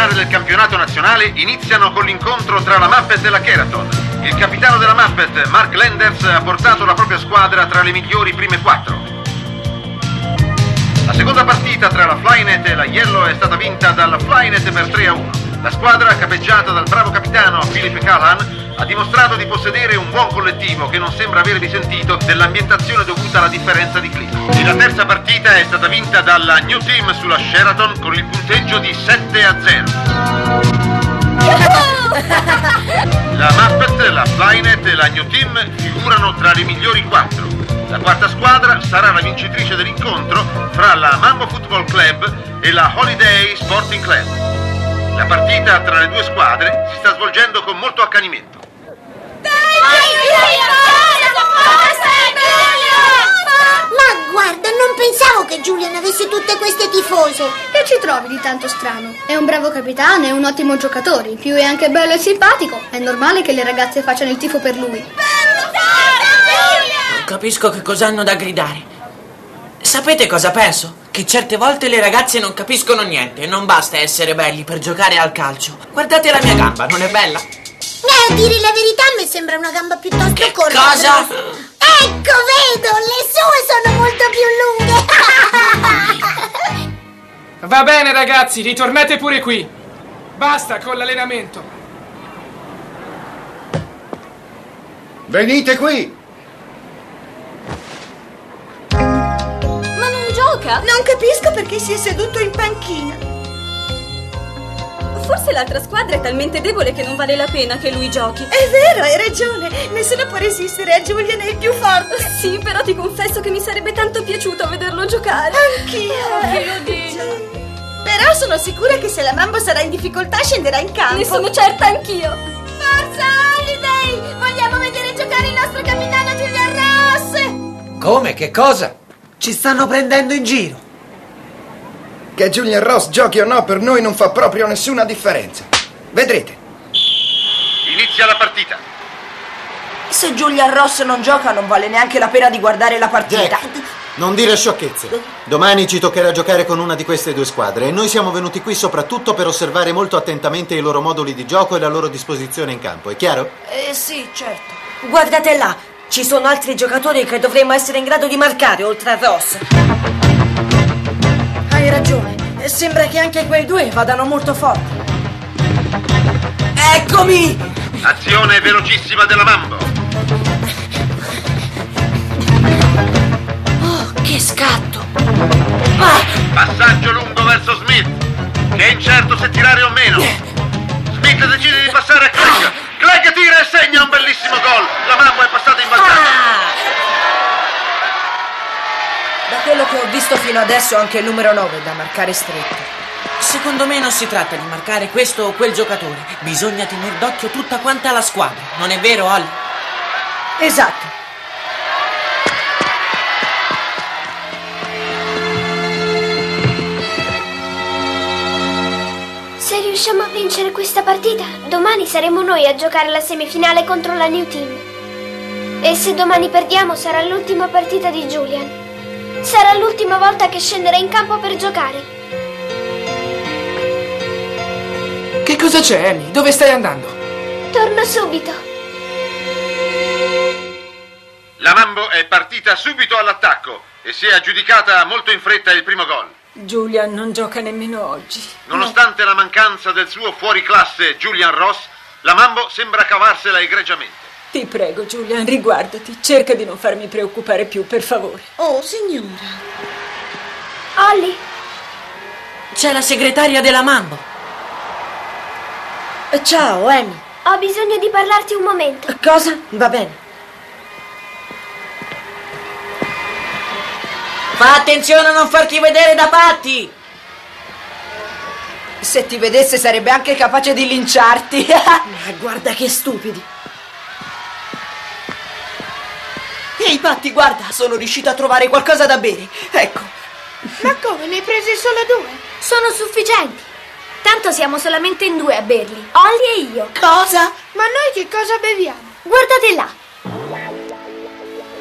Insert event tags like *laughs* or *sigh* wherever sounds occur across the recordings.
finale del campionato nazionale iniziano con l'incontro tra la Muppet e la Keraton. Il capitano della Muppet, Mark Lenders, ha portato la propria squadra tra le migliori prime quattro. La seconda partita tra la Flynet e la Yellow è stata vinta dalla Flynet per 3 a 1. La squadra, capeggiata dal bravo capitano Philip Callahan, ha dimostrato di possedere un buon collettivo che non sembra aver risentito dell'ambientazione dovuta alla differenza di clima. E la terza partita è stata vinta dalla New Team sulla Sheraton con il punteggio di 7 a 0. La Muppet, la Flynet e la New Team figurano tra le migliori quattro. La quarta squadra sarà la vincitrice dell'incontro fra la Mambo Football Club e la Holiday Sporting Club. La partita tra le due squadre si sta svolgendo con molto accanimento. Ma guarda, non pensavo che Julian avesse tutte queste tifose. Che ci trovi di tanto strano? È un bravo capitano, è un ottimo giocatore. In più è anche bello e simpatico. È normale che le ragazze facciano il tifo per lui. Non capisco che cosa hanno da gridare. Sapete cosa penso? Che certe volte le ragazze non capiscono niente e non basta essere belli per giocare al calcio. Guardate la mia gamba, non è bella? Eh, a dire la verità mi sembra una gamba piuttosto Che corta. cosa? Ecco, vedo, le sue sono molto più lunghe. Va bene ragazzi, ritornate pure qui. Basta con l'allenamento. Venite qui! Gioca? Non capisco perché si è seduto in panchina. Forse l'altra squadra è talmente debole che non vale la pena che lui giochi. È vero, hai ragione. Nessuno può resistere a Julian, è il più forte. Sì, però ti confesso che mi sarebbe tanto piaciuto vederlo giocare. Anch'io. Che lo dico. Però sono sicura che se la Mambo sarà in difficoltà scenderà in campo. Ne sono certa anch'io. Forza, Holiday! Vogliamo vedere giocare il nostro capitano Julian Ross! Come? Che cosa? Ci stanno prendendo in giro. Che Julian Ross giochi o no per noi non fa proprio nessuna differenza. Vedrete. Inizia la partita. Se Julian Ross non gioca non vale neanche la pena di guardare la partita. Jack, non dire sciocchezze. Domani ci toccherà giocare con una di queste due squadre e noi siamo venuti qui soprattutto per osservare molto attentamente i loro moduli di gioco e la loro disposizione in campo, è chiaro? Eh sì, certo. Guardate là, ci sono altri giocatori che dovremmo essere in grado di marcare oltre a Ross. Hai ragione, sembra che anche quei due vadano molto forti. Eccomi! Azione velocissima della Mambo. Oh, che scatto! Passaggio lungo verso Smith, che è incerto se tirare o meno. Visto fino adesso anche il numero 9 è da marcare stretto. Secondo me non si tratta di marcare questo o quel giocatore. Bisogna tenere d'occhio tutta quanta la squadra. Non è vero, Ollie? Esatto. Se riusciamo a vincere questa partita, domani saremo noi a giocare la semifinale contro la New Team. E se domani perdiamo sarà l'ultima partita di Julian. Sarà l'ultima volta che scenderà in campo per giocare. Che cosa c'è, Amy? Dove stai andando? Torno subito. La Mambo è partita subito all'attacco e si è aggiudicata molto in fretta il primo gol. Julian non gioca nemmeno oggi. Nonostante la mancanza del suo fuoriclasse Julian Ross, la Mambo sembra cavarsela egregiamente. Ti prego, Julian, riguardati. Cerca di non farmi preoccupare più, per favore. Oh, signora. Ollie, C'è la segretaria della Mambo. Eh, Ciao, Amy. ho bisogno di parlarti un momento. Cosa? Va bene. Fa attenzione a non farti vedere da patti! Se ti vedesse sarebbe anche capace di linciarti. *laughs* Ma guarda che stupidi. Ehi, Patti, guarda, sono riuscita a trovare qualcosa da bere. Ecco. Ma come, ne hai presi solo due? Sono sufficienti. Tanto siamo solamente in due a berli, Ollie e io. Cosa? Ma noi che cosa beviamo? Guardate là.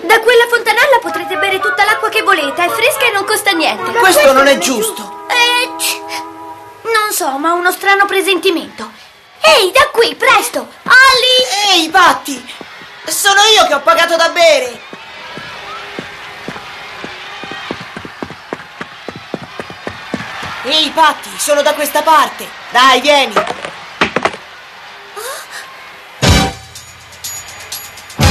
Da quella fontanella potrete bere tutta l'acqua che volete, è fresca e non costa niente. Questo non è giusto. Eh, c- Non so, ma ho uno strano presentimento. Ehi, da qui, presto! Olli! Ehi, Patti! Sono io che ho pagato da bere! Ehi, Patti, sono da questa parte! Dai, vieni!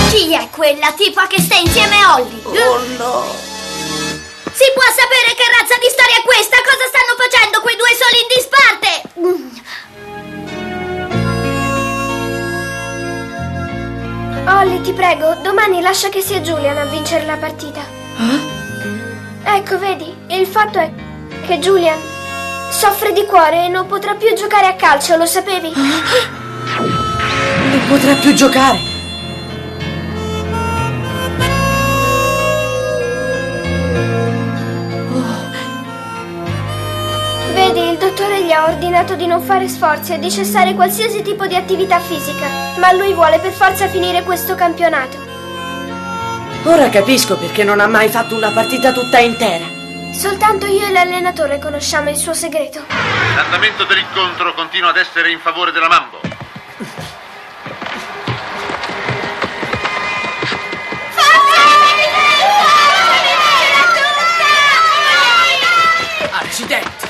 Chi è quella tipa che sta insieme a Olli? Oh no! Si può sapere che razza di storia è questa? Cosa stanno facendo quei due soli in disparte? Olli, ti prego, domani lascia che sia Julian a vincere la partita. Ecco, vedi, il fatto è che Julian soffre di cuore e non potrà più giocare a calcio, lo sapevi? Non potrà più giocare! Vedi, il dottore gli ha ordinato di non fare sforzi e di cessare qualsiasi tipo di attività fisica, ma lui vuole per forza finire questo campionato. Ora capisco perché non ha mai fatto una partita tutta intera. Soltanto io e l'allenatore conosciamo il suo segreto. L'andamento dell'incontro continua ad essere in favore della Mambo. Accidenti!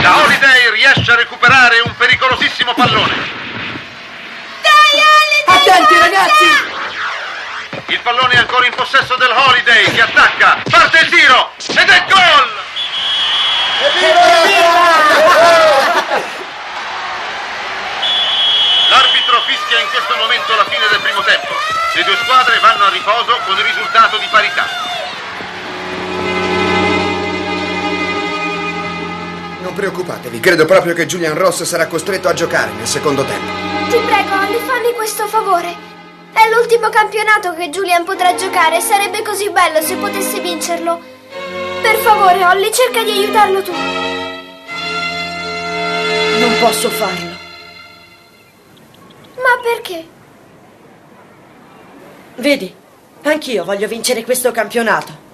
La Holiday riesce a recuperare un pericolosissimo pallone. Attenti, ragazzi! Il pallone è ancora in possesso del Holiday che attacca. Parte il tiro ed è gol! L'arbitro preoccupatevi, credo proprio che Julian Ross sarà costretto a giocare nel secondo tempo. Ti prego, Olli, fammi questo favore. È l'ultimo campionato che Julian potrà giocare e sarebbe così bello se potesse vincerlo. Per favore, Olli, cerca di aiutarlo tu. Non posso farlo. Ma perché? Vedi, anch'io voglio vincere questo campionato.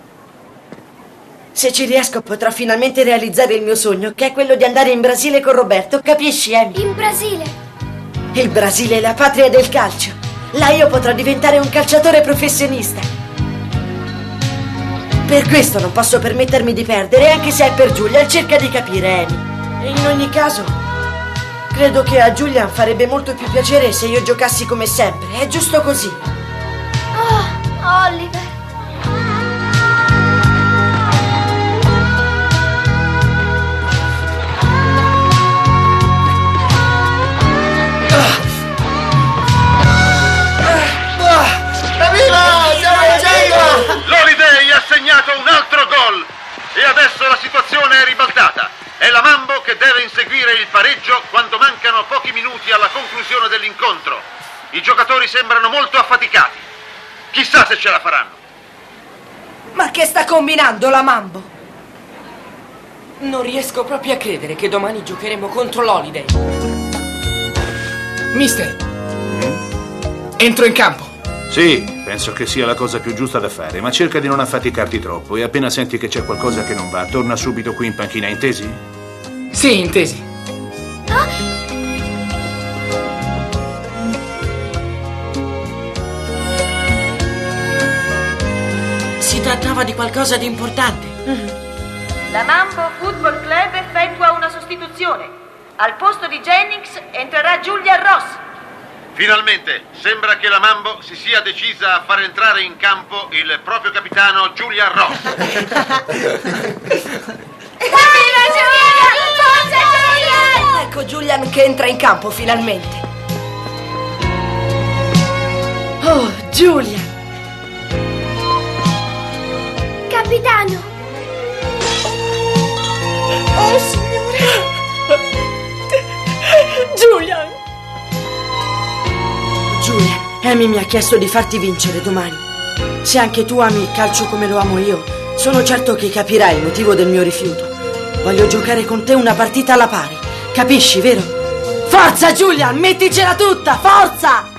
Se ci riesco potrò finalmente realizzare il mio sogno, che è quello di andare in Brasile con Roberto, capisci, Amy? In Brasile? Il Brasile è la patria del calcio. Là io potrò diventare un calciatore professionista. Per questo non posso permettermi di perdere, anche se è per Giulia. Cerca di capire, Amy. E in ogni caso, credo che a Giulia farebbe molto più piacere se io giocassi come sempre. È giusto così. Oh, Oliver. Giocatori sembrano molto affaticati. Chissà se ce la faranno. Ma che sta combinando la Mambo? Non riesco proprio a credere che domani giocheremo contro l'Holiday. Mister, entro in campo. Sì, penso che sia la cosa più giusta da fare, ma cerca di non affaticarti troppo e appena senti che c'è qualcosa che non va, torna subito qui in panchina, intesi? Sì, intesi. Trattava di qualcosa di importante. La Mambo Football Club effettua una sostituzione. Al posto di Jennings entrerà Julia Ross. Finalmente sembra che la Mambo si sia decisa a far entrare in campo il proprio capitano Julian Ross. *laughs* Ecco Julian che entra in campo finalmente. Oh, Julian! Capitano! Oh, signore! Julian! Julian, Amy mi ha chiesto di farti vincere domani. Se anche tu ami il calcio come lo amo io, sono certo che capirai il motivo del mio rifiuto. Voglio giocare con te una partita alla pari. Capisci, vero? Forza, Julian! Metticela tutta! Forza!